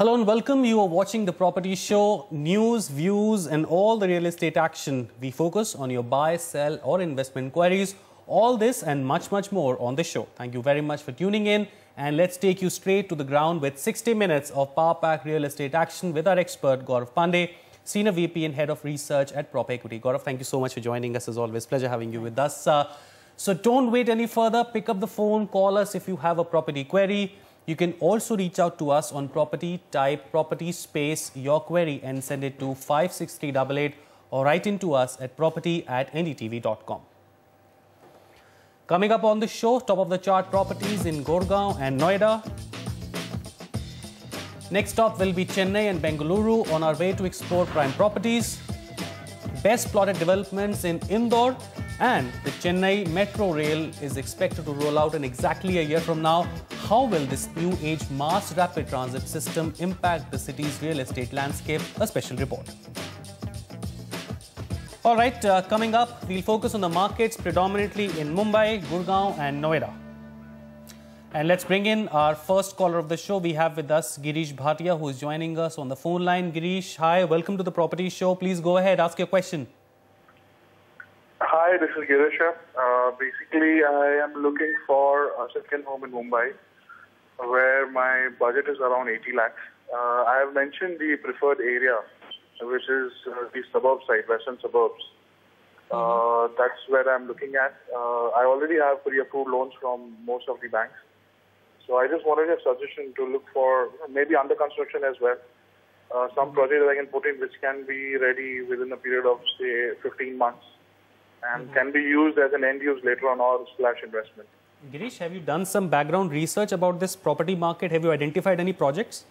Hello and welcome. You are watching the Property Show. News, views, and all the real estate action. We focus on your buy, sell, or investment queries. All this and much, much more on the show. Thank you very much for tuning in. And let's take you straight to the ground with 60 minutes of Power Pack real estate action with our expert Gaurav Pandey, Senior VP and Head of Research at Prop Equity. Gaurav, thank you so much for joining us as always. Pleasure having you with us. Uh, so don't wait any further. Pick up the phone, call us if you have a property query. You can also reach out to us on property type property space your query and send it to 56388 or write into us at property at ndtv.com. Coming up on the show, top of the chart properties in Gurgaon and Noida. Next stop will be Chennai and Bengaluru on our way to explore prime properties. Best plotted developments in Indore and the Chennai Metro Rail is expected to roll out in exactly a year from now. How will this new age mass rapid transit system impact the city's real estate landscape? A special report. All right, uh, coming up, we'll focus on the markets predominantly in Mumbai, Gurgaon, and Noida. And let's bring in our first caller of the show. We have with us Girish Bhatia, who is joining us on the phone line. Girish, hi, welcome to the Property Show. Please go ahead, ask your question. Hi, this is Girish. Uh, basically, I am looking for a second home in Mumbai where my budget is around 80 lakhs. Uh, I have mentioned the preferred area, which is uh, the suburb side, western suburbs. Uh, that's where I'm looking at. Uh, I already have pre-approved loans from most of the banks. So I just wanted a suggestion to look for maybe under construction as well. Uh, some project that I can put in which can be ready within a period of say 15 months and mm-hmm. can be used as an end use later on or slash investment. Girish, have you done some background research about this property market? Have you identified any projects?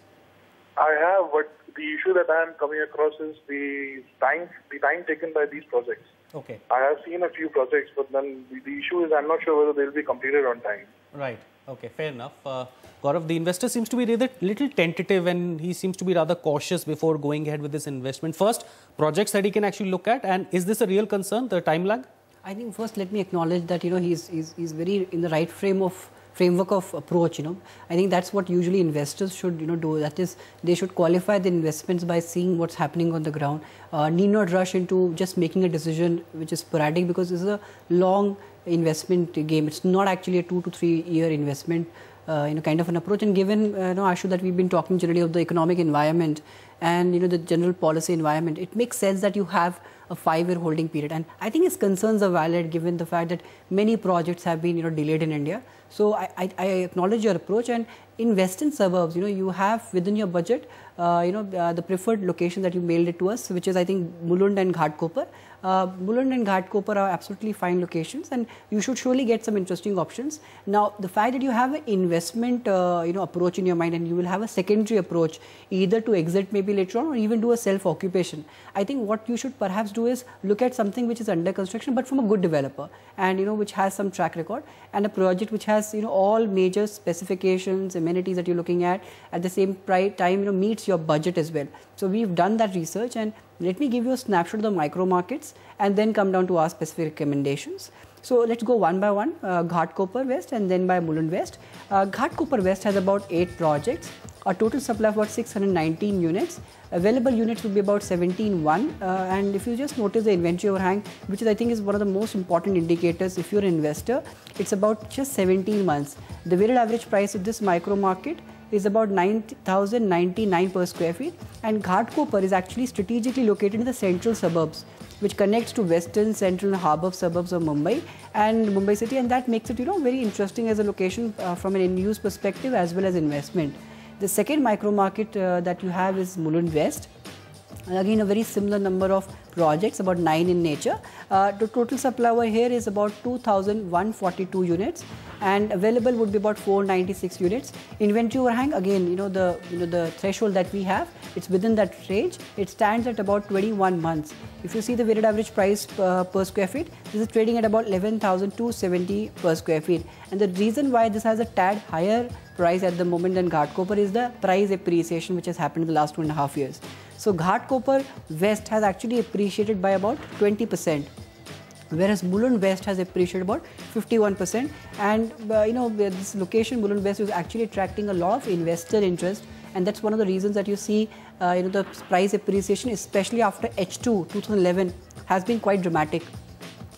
I have, but the issue that I am coming across is the time the time taken by these projects. Okay, I have seen a few projects, but then the, the issue is I'm not sure whether they'll be completed on time. right. Okay, fair enough. Uh, Gaurav, the investor seems to be rather little tentative and he seems to be rather cautious before going ahead with this investment. First, projects that he can actually look at, and is this a real concern, the time lag? I think first let me acknowledge that you know he's, he's, he's very in the right frame of framework of approach you know i think that's what usually investors should you know do that is they should qualify the investments by seeing what's happening on the ground uh, need not rush into just making a decision which is sporadic because this is a long investment game. It's not actually a 2 to 3 year investment uh, you know kind of an approach. And given uh, you know Ashu that we've been talking generally of the economic environment and you know the general policy environment it makes sense that you have a five year holding period. And i think his concerns are valid given the fact that many projects have been you know delayed in india. So i, I, I acknowledge your approach. And invest in western suburbs you know you have within your budget uh, you know uh, the preferred location that you mailed it to us which is i think mulund and ghatkopar. Uh, Mulund and Ghatkopar are absolutely fine locations and you should surely get some interesting options. Now, the fact that you have an investment uh, you know, approach in your mind and you will have a secondary approach either to exit maybe later on or even do a self-occupation. I think what you should perhaps do is look at something which is under construction but from a good developer and you know which has some track record and a project which has you know all major specifications, amenities that you're looking at at the same time you know meets your budget as well. So we've done that research and let me give you a snapshot of the micro markets and then come down to our specific recommendations. So let's go one by one, uh, Ghatkopar West and then by Mulund West. Uh, Ghatkopar West has about 8 projects, a total supply of about 619 units. Available units will be about 17 one uh, and if you just notice the inventory overhang, which is I think is one of the most important indicators if you're an investor, it's about just 17 months. The weighted average price of this micro market is about 9,099 per square feet and Ghatkopar is actually strategically located in the central suburbs which connects to western, central and harbour suburbs of Mumbai and Mumbai city and that makes it you know very interesting as a location uh, from an end use perspective as well as investment. The second micro market uh, that you have is Mulund West again a very similar number of projects about 9 in nature. Uh, the total supply over here is about 2142 units and available would be about 496 units. Inventory overhang again you know the you know the threshold that we have it's within that range it stands at about 21 months. If you see the weighted average price uh, per square feet this is trading at about 11,270 per square feet and the reason why this has a tad higher price at the moment than Ghatkopar is the price appreciation which has happened in the last two and a half years. So Ghatkopar West has actually appreciated by about 20% whereas Mulund West has appreciated about 51% and uh, you know this location Mulund West is actually attracting a lot of investor interest and that's one of the reasons that you see, uh, you know, the price appreciation, especially after H2 2011, has been quite dramatic.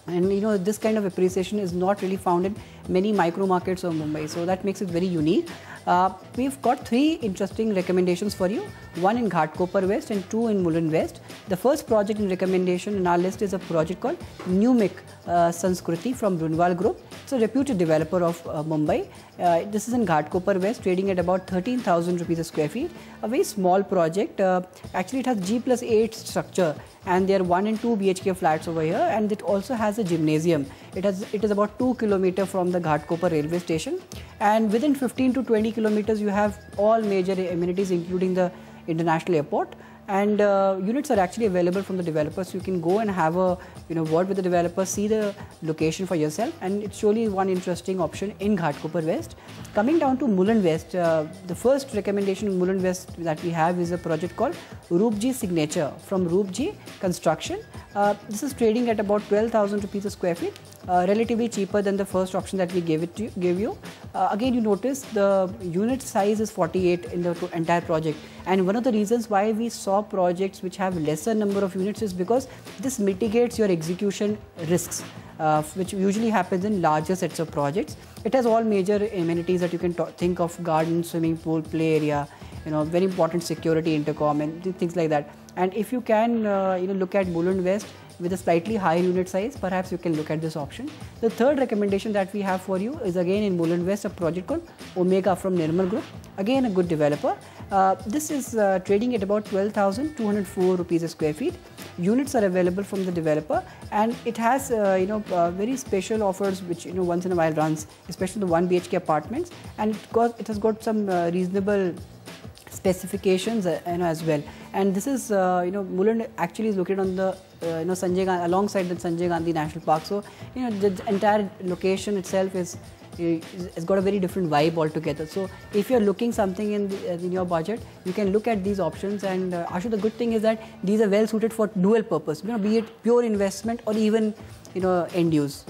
And you know, this kind of appreciation is not really found in many micro markets of Mumbai, so that makes it very unique. Uh, we've got three interesting recommendations for you one in Ghatkopar West and two in Mulund West. The first project in recommendation in our list is a project called Newmic uh, Sanskriti from Runwal Group. It's a reputed developer of uh, Mumbai. Uh, this is in Ghatkopar West, trading at about 13,000 rupees a square feet. A very small project. Uh, actually, it has G plus 8 structure and there are 1 and 2 BHK flats over here and it also has a gymnasium. It, has, it is about 2 kilometer from the Ghatkopar railway station and within 15 to 20 kilometers you have all major amenities including the international airport and uh, units are actually available from the developer so you can go and have a you know word with the developer see the location for yourself. And it's surely one interesting option in Ghatkopar West. Coming down to Mulund West uh, the first recommendation in West that we have is a project called Roopji Signature from Roopji Construction. Uh, this is trading at about 12,000 rupees a square feet uh, relatively cheaper than the first option that we gave it to you, gave you. Uh, again, you notice the unit size is 48 in the entire project, and one of the reasons why we saw projects which have lesser number of units is because this mitigates your execution risks. Uh, which usually happens in larger sets of projects. It has all major amenities that you can think of garden, swimming pool, play area, you know, very important security intercom and things like that. And if you can, uh, you know, look at Mulund West, with a slightly higher unit size, perhaps you can look at this option. The third recommendation that we have for you is again in Mulund West, a project called Omega from Nirmal Group. Again, a good developer. Uh, this is uh, trading at about 12,204 rupees a square feet. Units are available from the developer, and it has uh, you know uh, very special offers which you know once in a while runs, especially the one BHK apartments, and it, got, it has got some uh, reasonable specifications uh, you know, as well. And this is, uh, you know, Mulund actually is located on the, uh, you know, Sanjay Gandhi, alongside the Sanjay Gandhi National Park. So, you know, the entire location itself is, it's got a very different vibe altogether. So, if you're looking something in, the, in your budget, you can look at these options. And uh, Ashu, the good thing is that these are well suited for dual purpose, you know, be it pure investment or even, you know, end use.